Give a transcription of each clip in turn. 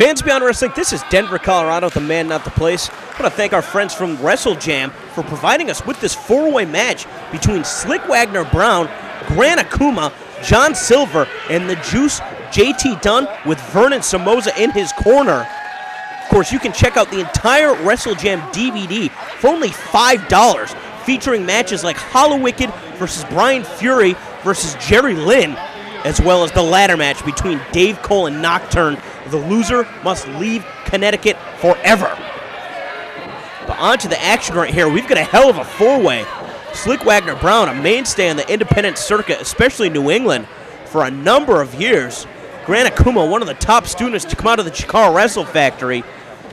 Fans Beyond Wrestling, this is Denver, Colorado, the man, not the place. I want to thank our friends from Wrestle Jam for providing us with this four-way match between Slyck Wagner Brown, Gran Akuma, John Silver, and the Juice JT Dunn with Vernon Somoza in his corner. Of course, you can check out the entire Wrestle Jam DVD for only $5, featuring matches like Hollow Wicked versus Brian Fury versus Jerry Lynn, as well as the ladder match between Dave Cole and Nocturne. The loser must leave Connecticut forever. But on to the action right here. We've got a hell of a four-way. Slyck Wagner Brown, a mainstay on the independent circuit, especially New England, for a number of years. Gran Akuma, one of the top students to come out of the Chikara Wrestle Factory.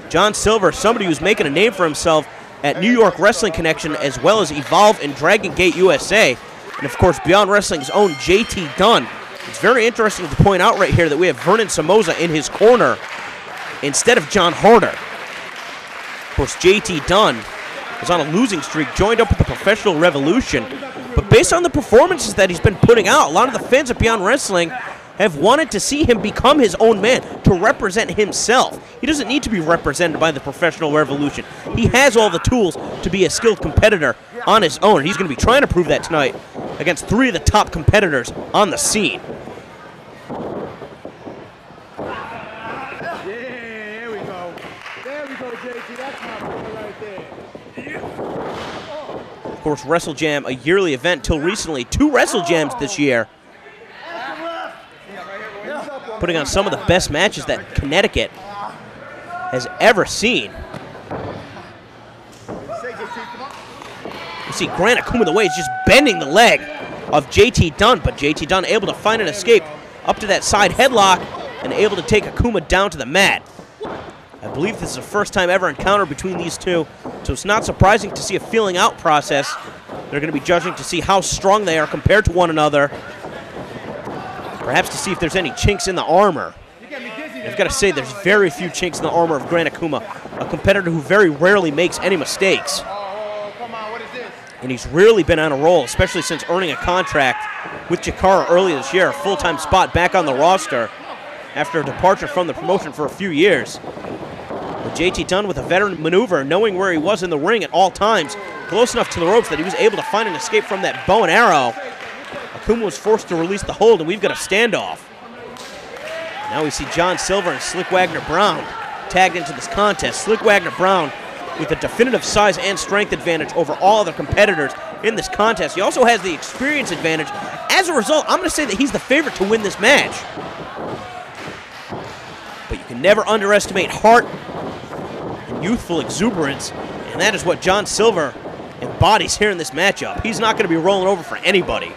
John Silver, somebody who's making a name for himself at New York Wrestling Connection, as well as Evolve and Dragon Gate USA. And of course, Beyond Wrestling's own JT Dunn. It's very interesting to point out right here that we have Vernon Somoza in his corner instead of John Harder. Of course, JT Dunn was on a losing streak, joined up with the Professional Revolution. But based on the performances that he's been putting out, a lot of the fans of Beyond Wrestling have wanted to see him become his own man, to represent himself. He doesn't need to be represented by the Professional Revolution. He has all the tools to be a skilled competitor on his own. He's going to be trying to prove that tonight against three of the top competitors on the scene. There we go. There we go, JT. That's my boy right there. Of course, Wrestle Jam, a yearly event till recently. Two Wrestle Jams this year. Putting on some of the best matches that Connecticut has ever seen. You see Gran Akuma the way is just bending the leg of JT Dunn, but JT Dunn able to find an escape up to that side headlock and able to take Akuma down to the mat. I believe this is the first time ever encounter between these two, so it's not surprising to see a feeling out process. They're going to be judging to see how strong they are compared to one another. Perhaps to see if there's any chinks in the armor. I've got to say, there's very few chinks in the armor of Gran Akuma, a competitor who very rarely makes any mistakes. And he's really been on a roll, especially since earning a contract with Chikara early this year, a full-time spot back on the roster after a departure from the promotion for a few years. But JT Dunn with a veteran maneuver, knowing where he was in the ring at all times, close enough to the ropes that he was able to find an escape from that bow and arrow. Akuma was forced to release the hold, and we've got a standoff. Now we see John Silver and Slyck Wagner Brown tagged into this contest. Slyck Wagner Brown with a definitive size and strength advantage over all other competitors in this contest. He also has the experience advantage. As a result, I'm going to say that he's the favorite to win this match. But you can never underestimate heart youthful exuberance, and that is what John Silver embodies here in this matchup. He's not going to be rolling over for anybody.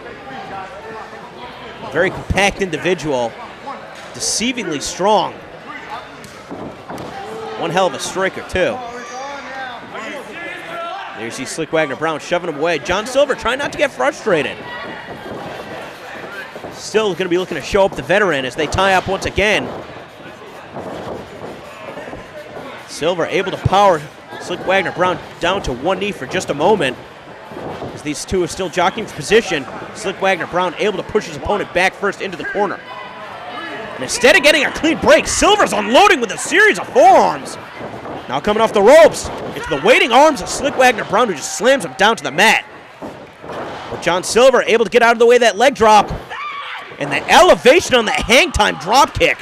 Very compact individual, deceivingly strong. One hell of a striker, too. There you see Slyck Wagner Brown shoving him away. John Silver trying not to get frustrated. Still going to be looking to show up the veteran as they tie up once again. Silver able to power Slyck Wagner Brown down to one knee for just a moment. As these two are still jockeying for position, Slyck Wagner Brown able to push his opponent back first into the corner. And instead of getting a clean break, Silver's unloading with a series of forearms. Now coming off the ropes, it's the waiting arms of Slyck Wagner Brown who just slams him down to the mat. But John Silver able to get out of the way of that leg drop. And the elevation on that hang time drop kick.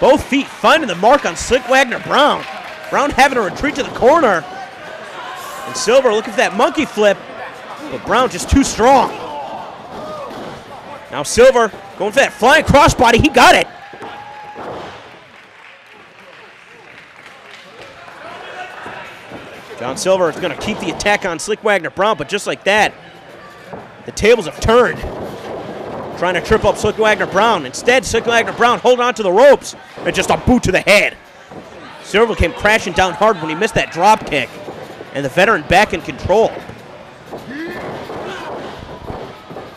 Both feet finding the mark on Slyck Wagner Brown. Brown having to retreat to the corner. And Silver looking for that monkey flip. But Brown just too strong. Now Silver going for that flying crossbody. He got it. John Silver is going to keep the attack on Slyck Wagner Brown, but just like that, the tables have turned. Trying to trip up Slyck Wagner Brown. Instead, Slyck Wagner Brown holding on to the ropes and just a boot to the head. Silver came crashing down hard when he missed that drop kick. And the veteran back in control.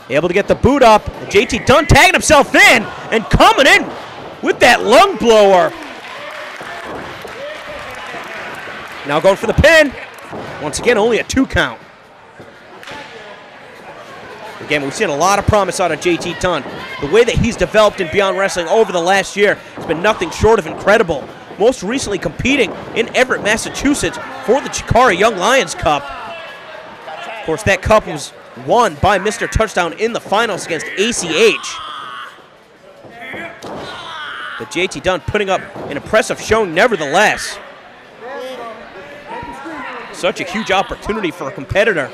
Able to get the boot up. JT Dunn tagging himself in and coming in with that lung blower. Now going for the pin. Once again, only a two count. Again, we've seen a lot of promise out of JT Dunn. The way that he's developed in Beyond Wrestling over the last year has been nothing short of incredible. Most recently competing in Everett, Massachusetts for the Chikara Young Lions Cup. Of course, that cup was won by Mr. Touchdown in the finals against ACH. But JT Dunn putting up an impressive showing nevertheless. Such a huge opportunity for a competitor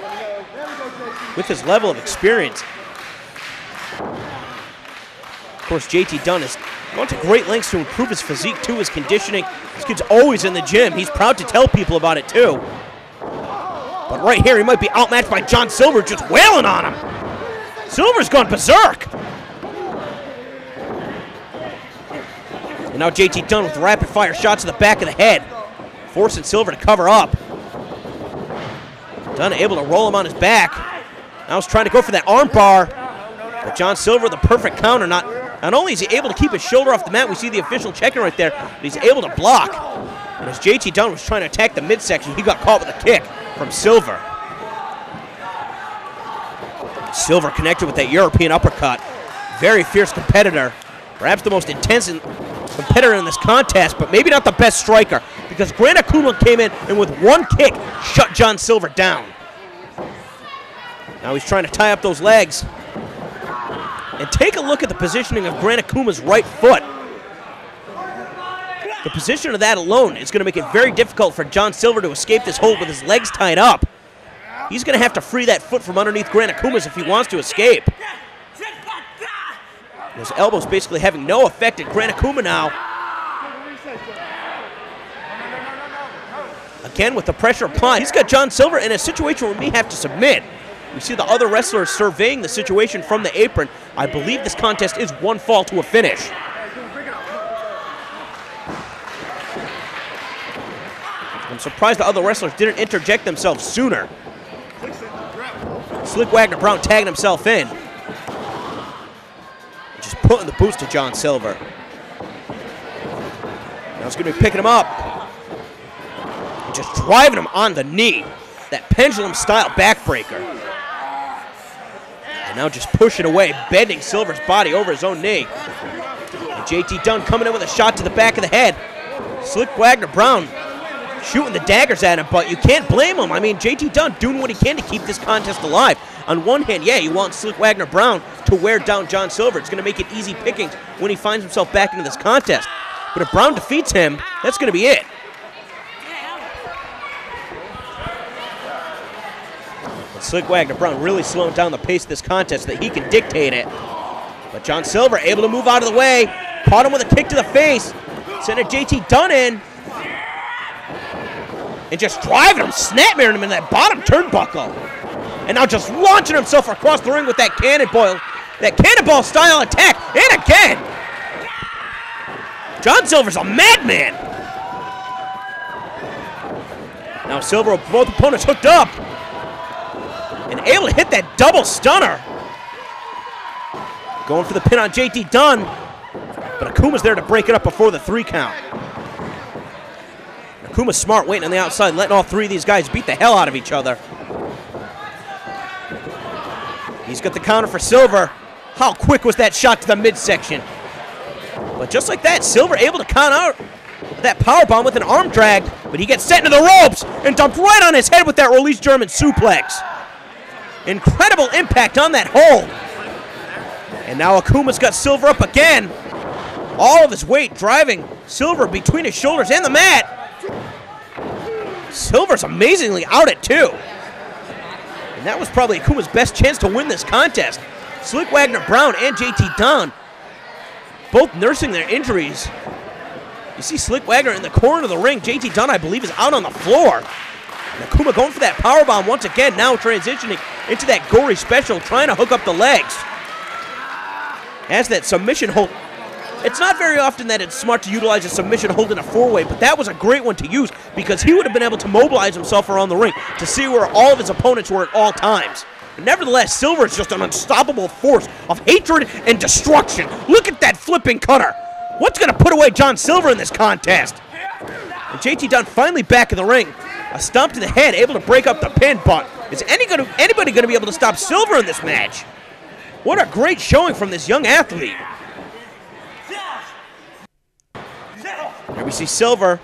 with his level of experience. Of course, JT Dunn has gone to great lengths to improve his physique too, his conditioning. This kid's always in the gym. He's proud to tell people about it too. But right here, he might be outmatched by John Silver just wailing on him. Silver's gone berserk. And now JT Dunn with rapid fire shots to the back of the head, forcing Silver to cover up. Dunn able to roll him on his back. Now he's trying to go for that arm bar. But John Silver, the perfect counter. Not, not only is he able to keep his shoulder off the mat, we see the official checking right there, but he's able to block. And as JT Dunn was trying to attack the midsection, he got caught with a kick from Silver. Silver connected with that European uppercut. Very fierce competitor. Perhaps the most intense competitor in this contest, but maybe not the best striker because Gran Akuma came in and with one kick shut John Silver down. Now he's trying to tie up those legs. And take a look at the positioning of Gran Akuma's right foot. The position of that alone is going to make it very difficult for John Silver to escape this hold with his legs tied up. He's going to have to free that foot from underneath Gran Akuma's if he wants to escape. His elbow's basically having no effect at Gran Akuma now. Again, with the pressure applied, he's got John Silver in a situation where he may have to submit. We see the other wrestlers surveying the situation from the apron. I believe this contest is one fall to a finish. I'm surprised the other wrestlers didn't interject themselves sooner. Slyck Wagner Brown tagging himself in. Just putting the boost to John Silver. Now he's going to be picking him up. And just driving him on the knee. That pendulum style backbreaker. Now just pushing away, bending Silver's body over his own knee. And JT Dunn coming in with a shot to the back of the head. Slyck Wagner Brown shooting the daggers at him, but you can't blame him. I mean, JT Dunn doing what he can to keep this contest alive. On one hand, yeah, you want Slyck Wagner Brown to wear down John Silver. It's going to make it easy pickings when he finds himself back into this contest. But if Brown defeats him, that's going to be it. But Slyck Wagner Brown really slowing down the pace of this contest so that he can dictate it. But John Silver able to move out of the way. Caught him with a kick to the face. Sent a JT Dunn in. And just driving him, snapmaring him in that bottom turnbuckle. And now just launching himself across the ring with that cannonball, that cannonball style attack. And again. John Silver's a madman. Now Silver, both opponents hooked up. Able to hit that double stunner. Going for the pin on JT Dunn. But Akuma's there to break it up before the three count. Akuma's smart waiting on the outside, letting all three of these guys beat the hell out of each other. He's got the counter for Silver. How quick was that shot to the midsection? But just like that, Silver able to count out that power bomb with an arm drag, but he gets set into the ropes and dumped right on his head with that release German suplex. Incredible impact on that hold. And now Akuma's got Silver up again. All of his weight driving Silver between his shoulders and the mat. Silver's amazingly out at two. And that was probably Akuma's best chance to win this contest. Slyck Wagner Brown and JT Dunn both nursing their injuries. You see Slyck Wagner in the corner of the ring. JT Dunn, I believe, is out on the floor. Akuma going for that power bomb once again, now transitioning into that gory special, trying to hook up the legs. Has that submission hold. It's not very often that it's smart to utilize a submission hold in a four-way, but that was a great one to use because he would have been able to mobilize himself around the ring to see where all of his opponents were at all times. But nevertheless, Silver is just an unstoppable force of hatred and destruction. Look at that flipping cutter. What's going to put away John Silver in this contest? And JT Dunn finally back in the ring. A stomp to the head, able to break up the pin, but is any gonna, anybody going to be able to stop Silver in this match? What a great showing from this young athlete. Here we see Silver.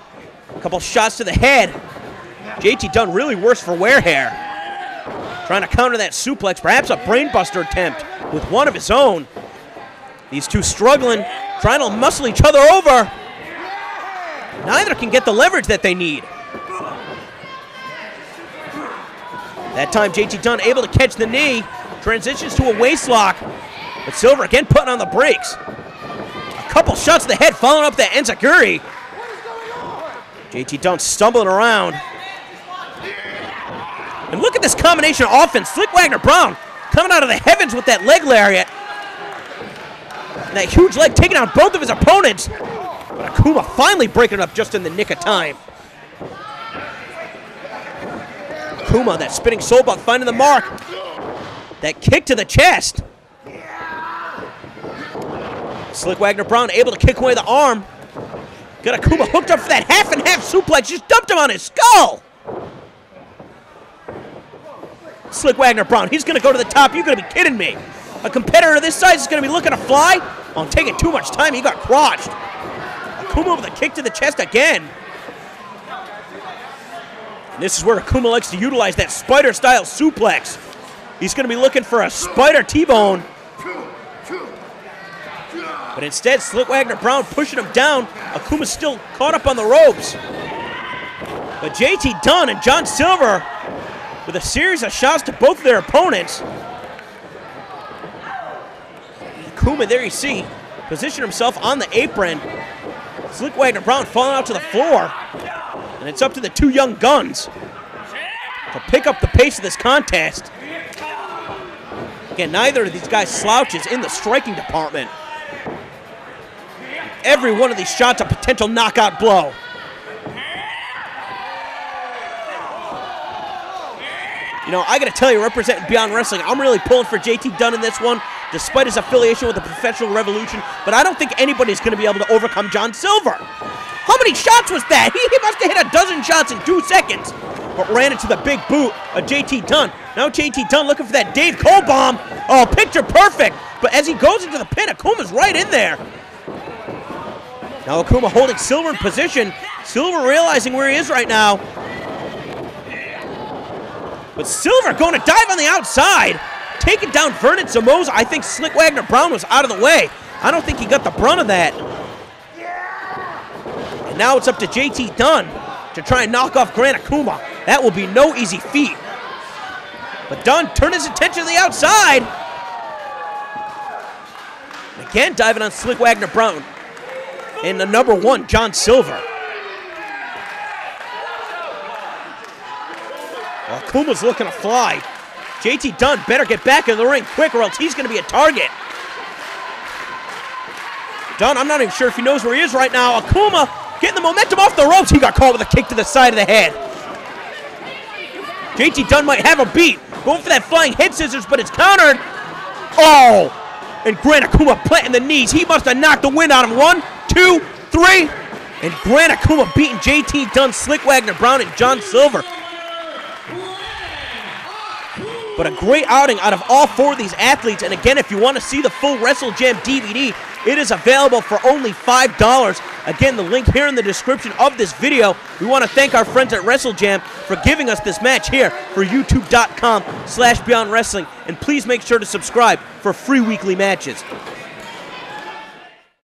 A couple shots to the head. JT Dunn really worse for wear hair. Trying to counter that suplex, perhaps a brainbuster attempt with one of his own. These two struggling, trying to muscle each other over. Neither can get the leverage that they need. That time, JT Dunn able to catch the knee, transitions to a waist lock, but Silver again putting on the brakes. A couple shots to the head, following up that Enziguri. JT Dunn stumbling around. And look at this combination of offense. Slyck Wagner Brown coming out of the heavens with that leg lariat. And that huge leg taking out both of his opponents. But Akuma finally breaking it up just in the nick of time. Akuma, that spinning soul buck, finding the mark. That kick to the chest. Slyck Wagner Brown able to kick away the arm. Got Akuma hooked up for that half and half suplex, just dumped him on his skull. Slyck Wagner Brown, he's gonna go to the top. You're going to be kidding me. A competitor of this size is gonna be looking to fly? I'm taking too much time, he got crotched. Akuma with a kick to the chest again. And this is where Akuma likes to utilize that spider style suplex. He's gonna be looking for a spider T-bone. But instead, Slyck Wagner Brown pushing him down. Akuma's still caught up on the ropes. But JT Dunn and John Silver with a series of shots to both of their opponents. Akuma, there you see, position himself on the apron. Slyck Wagner Brown falling out to the floor. And it's up to the two young guns to pick up the pace of this contest. Again, neither of these guys slouches in the striking department. Every one of these shots a potential knockout blow. You know, I got to tell you, representing Beyond Wrestling, I'm really pulling for JT Dunn in this one, despite his affiliation with the Professional Revolution. But I don't think anybody's going to be able to overcome John Silver. How many shots was that? He, he must have hit a dozen shots in two seconds, but ran into the big boot of JT Dunn. Now JT Dunn looking for that Dave Cole bomb. Oh, picture perfect. But as he goes into the pin, Akuma's right in there. Now Akuma holding Silver in position. Silver realizing where he is right now. But Silver going to dive on the outside. Taking down Vernon Somoza. I think Slyck Wagner Brown was out of the way. I don't think he got the brunt of that. And now it's up to JT Dunn to try and knock off Gran Akuma. That will be no easy feat. But Dunn turned his attention to the outside. Again, diving on Slyck Wagner Brown. And the number one, John Silver. Well, Akuma's looking to fly. JT Dunn better get back in the ring quick or else he's going to be a target. Dunn, I'm not even sure if he knows where he is right now. Akuma getting the momentum off the ropes. He got caught with a kick to the side of the head. JT Dunn might have a beat. Going for that flying head scissors, but it's countered. Oh! And Gran Akuma planting the knees. He must have knocked the wind out of him. One, two, three. And Gran Akuma beating JT Dunn, Slyck Wagner Brown, and John Silver. But a great outing out of all four of these athletes. And again, if you want to see the full Wrestle Jam DVD, it is available for only $5. Again, the link here in the description of this video. We want to thank our friends at Wrestle Jam for giving us this match here for youtube.com slash Beyond Wrestling. And please make sure to subscribe for free weekly matches.